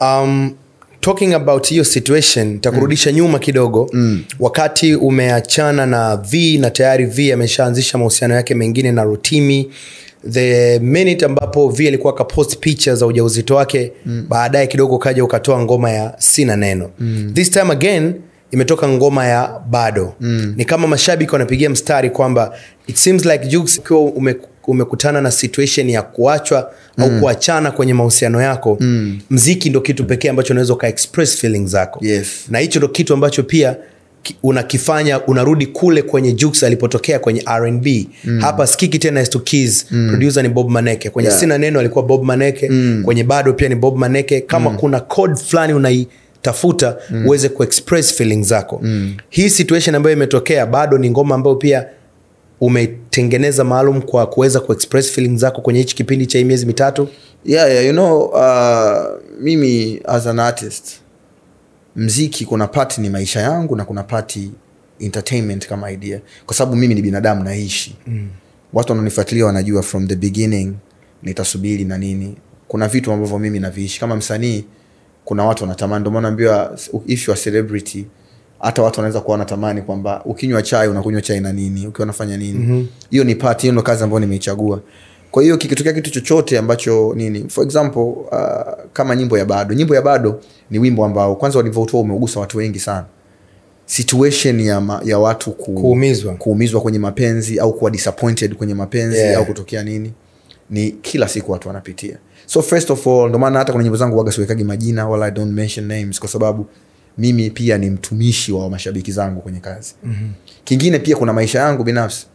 um, talking about hiyo situation takurudisha mm. nyuma kidogo mm. wakati umeachana na v na tayari v ameshaanzisha mahusiano yake mengine na rutimi the minute ambapo v alikuwa akapost picha za ujauzito wake mm. baadaye kidogo ukaja ukatoa ngoma ya sina neno mm. this time again imetoka ngoma ya bado mm. ni kama mashabiki wanapigia mstari kwamba it seems like Jux ukiwa ume, umekutana na situation ya kuachwa mm. au kuachana kwenye mahusiano yako mm. mziki ndo kitu pekee ambacho unaweza uka express feelings zako Yes. na hicho ndo kitu ambacho pia unakifanya unarudi kule kwenye Jux alipotokea kwenye rnb mm. hapa skiki tena is to keys mm. producer ni bob maneke kwenye Yeah. sina neno alikuwa bob maneke mm. kwenye bado pia ni bob maneke kama mm. kuna code fulani unaitafuta mm. uweze kuexpress feeling zako mm. hii situation ambayo imetokea bado ni ngoma ambayo pia umetengeneza maalum kwa kuweza kuexpress feeling zako kwenye hichi kipindi cha miezi mitatu yeah, yeah, you know uh, mimi as an artist mziki kuna pati ni maisha yangu na kuna pati entertainment kama idea kwa sababu mimi ni binadamu naishi mm. watu wanaonifuatilia wanajua from the beginning nitasubiri na nini kuna vitu ambavyo mimi naviishi kama msanii kuna watu wanatamani ndio maana naambiwa if you are celebrity hata watu wanaweza kuwa wanatamani kwamba ukinywa chai unakunywa chai na nini ukiwa unafanya nini hiyo mm-hmm. ni part hiyo ndo kazi ambayo nimeichagua kwa hiyo kikitokea kitu chochote ambacho nini for example uh, kama nyimbo ya bado nyimbo ya bado ni wimbo ambao kwanza walivyoutoa umeugusa watu wengi sana situation ya, ma, ya watu ku, Kuumizwa. kuumizwa kwenye mapenzi au kuwa disappointed kwenye mapenzi Yeah. au kutokea nini ni kila siku watu wanapitia so first of all ndo maana hata kwenye nyimbo zangu waga siwekagi majina wala I don't mention names kwa sababu mimi pia ni mtumishi wa mashabiki zangu kwenye kazi. Mm-hmm. kingine pia kuna maisha yangu binafsi.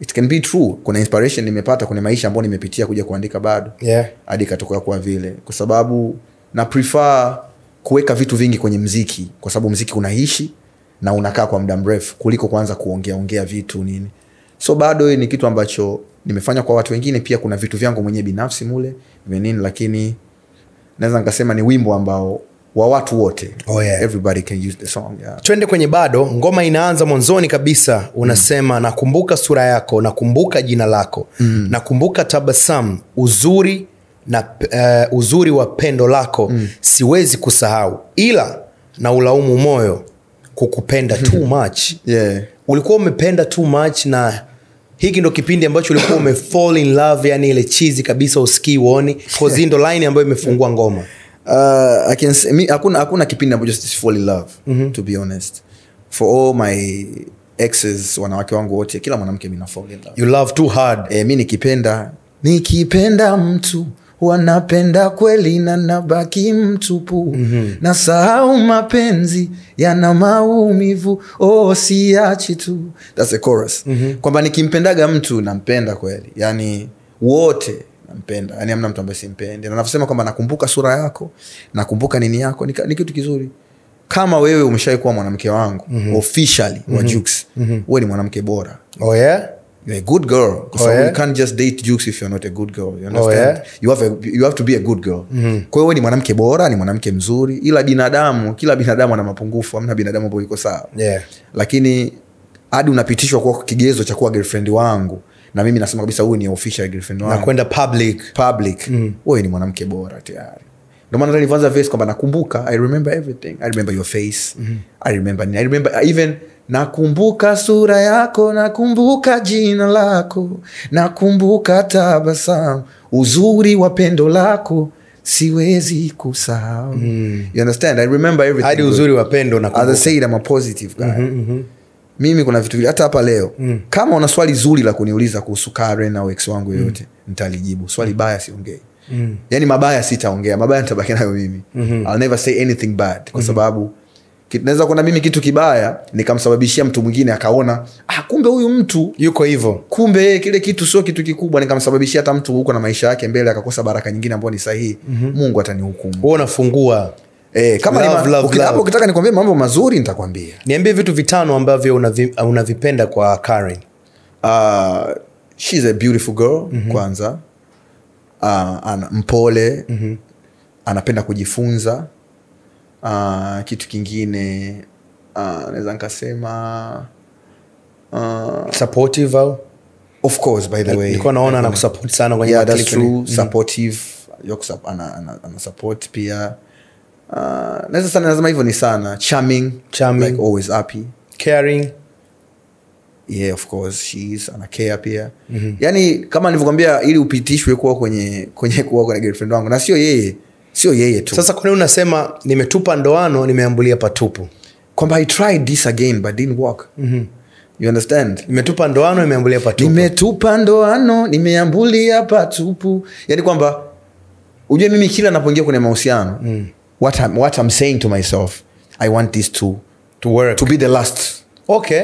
It can be true kuna inspiration nimepata kwenye maisha ambayo nimepitia kuja kuandika bado. Yeah. hadi ikatokea kuwa vile. Kwa sababu na prefer kuweka vitu vingi kwenye mziki kwa sababu mziki unaishi na unakaa kwa muda mrefu kuliko kuanza kuongeaongea vitu nini so bado ni kitu ambacho nimefanya kwa watu wengine pia kuna vitu vyangu mwenyewe binafsi mule nini lakini naweza nikasema ni wimbo ambao wa watu wote Oh, yeah. everybody can use the song yeah. twende kwenye bado ngoma inaanza mwanzoni kabisa unasema mm. nakumbuka sura yako nakumbuka jina lako mm. nakumbuka tabasamu uzuri na uh, uzuri wa pendo lako mm. siwezi kusahau ila na ulaumu moyo kukupenda too much Yeah. ulikuwa umependa too much na hiki ndo kipindi ambacho ulikuwa ume fall in love yani ile chizi kabisa usikii uoni. Hii ndo line ambayo imefungua ngoma. Uh, I can say, mi, hakuna, hakuna kipindi ambacho fall in love mm-hmm. to be honest. For all my exes wanawake wangu wote kila mwanamke mina fall in love. You love too hard. E, mi nikipenda nikipenda mtu wanapenda kweli na nabaki mtupu mm-hmm. na sahau mapenzi yana maumivu oh, siachi tu That's a chorus mm-hmm. kwamba nikimpendaga mtu nampenda kweli yani wote nampenda yani amna mtu ambaye simpendi na navyosema kwamba nakumbuka sura yako nakumbuka nini yako ni, ni kitu kizuri kama wewe umeshawai kuwa mwanamke wangu mm-hmm. officially mm-hmm. wa juks mm-hmm. uwe ni mwanamke bora oh yeah you're a good girl kwa Oh, yeah? you can't just date jukes if you're not a good girl you understand Oh, yeah? you, have a, you have to be a good girl mm-hmm. kwa hiyo ni mwanamke bora ni mwanamke mzuri ila binadamu kila binadamu ana mapungufu amna binadamu ambao yuko sawa yeah. lakini hadi unapitishwa kuwa kigezo cha kuwa girlfriend wangu na mimi nasema kabisa huyu ni official girlfriend na wangu kwenda public public mm. wewe ni mwanamke bora tayari ndio maana nilivyoanza verse kwamba nakumbuka i remember everything i remember your face mm-hmm. i remember i remember even nakumbuka sura yako nakumbuka jina lako nakumbuka tabasamu uzuri wa pendo lako siwezi kusahau mm. you understand i remember everything hadi uzuri wa pendo na as i said i'm a positive guy mm-hmm, mimi kuna vitu hata hapa leo mm. kama una swali zuri la kuniuliza kuhusu karen au ex wangu yoyote mm. nitalijibu swali baya siongei mm. yani mabaya sitaongea mabaya nitabaki nayo mimi mm-hmm. I'll never say anything bad kwa sababu mm-hmm. Naweza kuona mimi kitu kibaya nikamsababishia mtu mwingine akaona ah, kumbe huyu mtu yuko hivyo. Kumbe kile kitu sio kitu kikubwa nikamsababishia hata mtu huko na maisha yake mbele akakosa baraka nyingine ambayo ni sahihi. Mm-hmm. mungu atanihukumu. Unafungua. Eh, kama Love, love, ukita, love. ukitaka nikwambie mambo mazuri nitakwambia. Niambie vitu vitano ambavyo unavipenda una kwa karen. Uh, she's a beautiful girl mm-hmm. kwanza. Uh, ana, mpole. Mm-hmm. anapenda kujifunza uh, kitu kingine uh, naweza nikasema uh, supportive au? Of course by the way. nilikuwa naona anakusupport sana kwenye yeah, that's true. supportive Yo ana, ana, ana support pia. Uh, naweza sana nasema hivyo ni sana. Charming, Charming. like always happy. Caring. Yeah of course she's ana care pia. Mm-hmm. yani kama nilivyokwambia ili upitishwe kuwa kwenye kwenye kuwa kwenye girlfriend wangu. Na sio yeye sio yeye tu. Sasa kwa nini unasema nimetupa ndoano nimeambulia patupu? Kwamba i tried this again but didn't work. Mm-hmm. you understand? Nimetupa ndoano nimeambulia patupu. Nimetupa ndoano nimeambulia patupu. Yani kwamba ujue mimi kila napoingia kwenye mahusiano mm. what, I'm, what I'm saying to myself i want this to, to work. to be the last. Okay.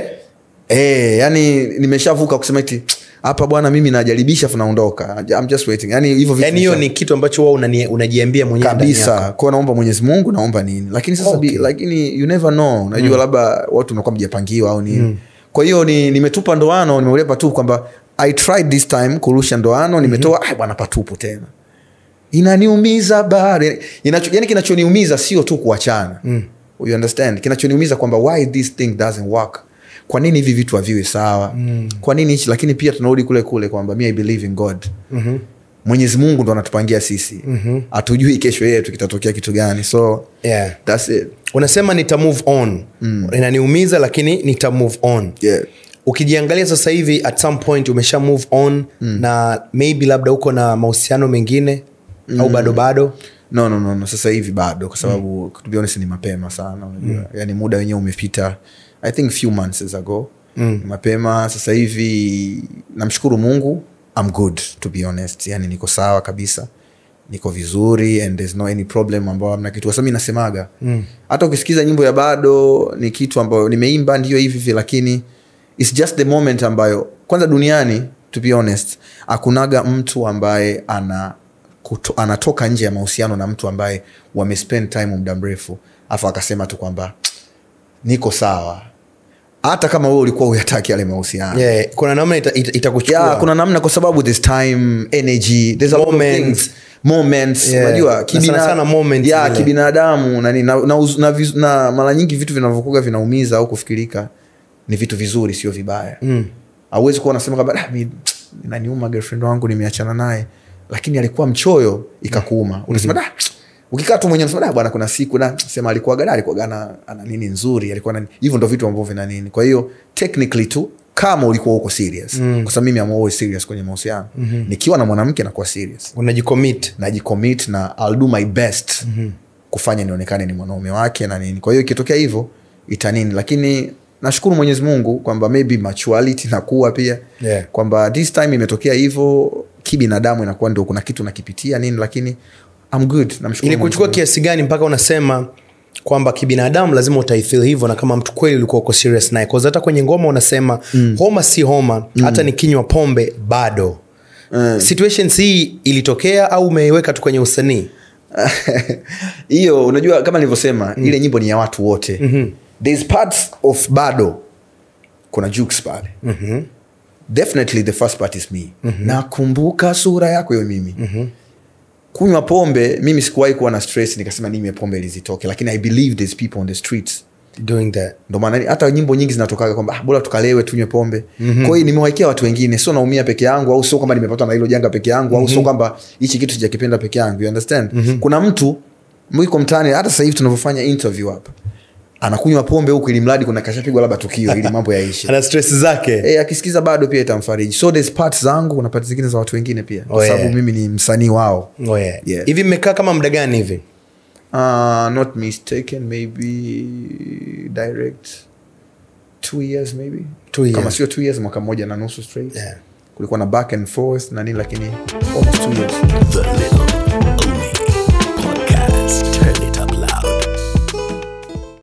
Eh, yani nimeshavuka kusema iti hapa bwana mimi najaribisha afu naondoka I'm just waiting. Yani hivyo vitu yani hiyo ni kitu ambacho wao unajiambia mwenyewe kabisa. kwa naomba mwenyezi mungu naomba nini. Lakini sasa Okay. lakini you never know. Unajua labda watu mnakuwa mjapangiwa au nini. Mm. kwa hiyo ni nimetupa ndoano nimeulepa tu kwamba i tried this time kurusha ndoano nimetoa mm-hmm. bwana patupu tena. Inaniumiza bado Inacho, yani kinachoniumiza sio tu kuachana. Mm. you understand? Kinachoniumiza kwamba why this thing doesn't work kwa nini hivi vitu haviwi sawa mm. kwa nini hichi lakini pia tunarudi kule kule kwamba mi i believe in god mm-hmm. mwenyezi mungu ndo anatupangia sisi hatujui mm-hmm. kesho yetu kitatokea kitu gani so yeah. that's it unasema nita move on mm. inaniumiza lakini nita move on yeah. ukijiangalia sasa hivi at some point umesha move on mm. na maybe labda uko na mahusiano mengine mm. au bado bado no, no, no, no. sasa hivi bado kwa sababu mm. to be honest ni mapema sana unajua mm. yani muda wenyewe umepita i think few months ago. Mm. mapema sasa hivi namshukuru mungu I'm good to be honest. Yani niko sawa kabisa. Niko vizuri and there's no any problem ambao amna kitu. Kwa sababu nasemaga hata ukisikiza nyimbo ya bado ni kitu ambayo nimeimba ndio hivi hivi lakini its just the moment ambayo kwanza duniani to be honest akunaga mtu ambaye ana kuto, anatoka nje ya mahusiano na mtu ambaye wamespend time muda mrefu. Afu akasema tu kwamba niko sawa hata kama wewe ulikuwa uyataki yale mahusiano yeah. kuna namna ita, ita, itakuchukua. yeah, kuna namna kwa sababu this time energy there's a Moments. things moments Yeah. unajua Na kibina- sana sana moments yeah, kibinadamu nani na, na, na, na, viz- na mara nyingi vitu vinavyokuga vinaumiza au kufikirika ni vitu vizuri sio vibaya mm. auwezi kuwa unasema kwamba "Ah, inaniuma girlfriend wangu nimeachana naye lakini alikuwa mchoyo ikakuuma unasema mm "Da, ukikaa tu mwenyewe unasema bwana kuna siku na sema alikuwa gana alikuwa gana ana nini nzuri? Alikuwa na hivyo ndo vitu ambavyo vina nini. Kwa hiyo technically tu kama ulikuwa uko serious mm. kwa sababu mimi I'm always serious kwenye mahusiano. Mm-hmm. nikiwa na mwanamke nakuwa serious. Unajicommit. Najicommit na I'll do my best mm-hmm. kufanya nionekane ni mwanaume wake na nini. Kwa hiyo ikitokea hivyo itanini lakini nashukuru mwenyezi mungu kwamba maybe maturity nakuwa pia. Yeah. kwamba this time imetokea hivyo kibinadamu inakuwa ndio kuna kitu nakipitia nini lakini I'm good ilikuchukua kiasi gani mpaka unasema kwamba kibinadamu lazima utaifil hivyo na kama mtu kweli ulikuwa uko serious naye hata kwenye ngoma unasema mm. homa si homa mm. hata nikinywa pombe bado Mm. situations hii ilitokea au umeiweka tu kwenye usanii hiyo unajua kama nilivyosema mm. ile nyimbo ni ya watu wote mm-hmm. there's parts of bado kuna jukes pale mm-hmm. definitely the first part is me mm-hmm. nakumbuka sura yako hiyo mimi mm-hmm. Kunywa pombe mimi sikuwahi kuwa na stress nikasema ninywe pombe lizitoke lakini i believe there's people on the streets doing that ndo maana hata nyimbo nyingi zinatokaga kwamba ah, bora tukalewe tunywe pombe mm-hmm. kwa hiyo nimewaikia watu wengine sio naumia peke yangu au sio kwamba nimepatwa na hilo janga peke yangu mm-hmm. au sio kwamba hichi kitu sijakipenda peke yangu you understand mm-hmm. kuna mtu mwiko mtaani hata sasa hivi tunavyofanya interview hapa anakunywa pombe huku ili mradi kuna kashapigwa labda tukio ili mambo yaishe ana stress zake Eh, akisikiza bado pia itamfariji so there's parts zangu kuna parts zingine za watu wengine pia kwa Oh, sababu yeah. mimi ni msanii wao oh, yeah. Yeah. hivi mmekaa kama muda gani hivi uh, not mistaken maybe direct two years maybe Two years. kama sio two years mwaka mmoja na nusu straight Yeah. kulikuwa na back and forth na nini lakini almost two years The Little